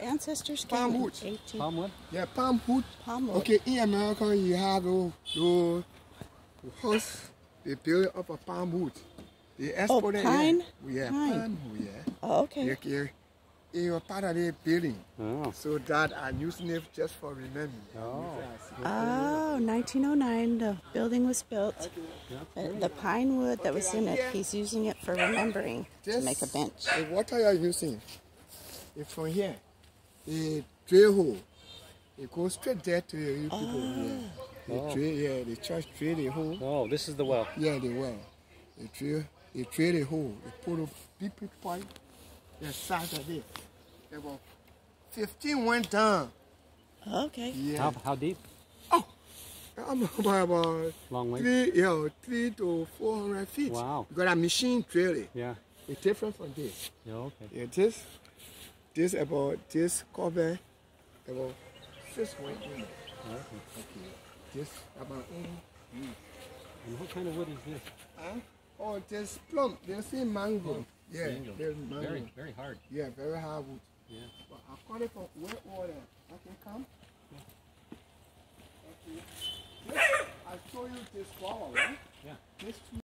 Ancestors Palm came in wood. 18 Palm wood? Yeah, palm wood. palm wood. Okay, in America, you have those, those house they build up a palm wood. They export it. pine? Yeah, Pine. palm wood, yeah. Oh, okay. Okay, it was part of the building. Oh. So that I'm using it just for remembering. Oh. Oh, 1909, the building was built. Yeah. Uh, The pine wood that was in it, he's using it for remembering to make a bench. The water you're using is from here. Eh, the drill hole. It goes straight there to you people ah. here. They Oh. drill, yeah, the church drill the hole. Oh, this is the well. Yeah, the well. They drill, they drill the hole. They put a big, big pipe the size of it. About 15 went down. Okay. Yeah. How, how deep? Oh, I'm about, about Long way? three, yeah, three to 400 feet. Wow. You got a machine drill it. Yeah. It's different from this. Yeah, okay. Yeah, this, this about this cover about six eight. Oh, okay. Okay. This about eight. Hmm. And what kind of wood is this? Huh? Oh, this plum. There's a mango. Yeah, Mango. there's mango. Very, very hard. Yeah, very hard wood. Yeah. But according to where order, I can come. Okay. This, I show you this flower, right? Yeah. This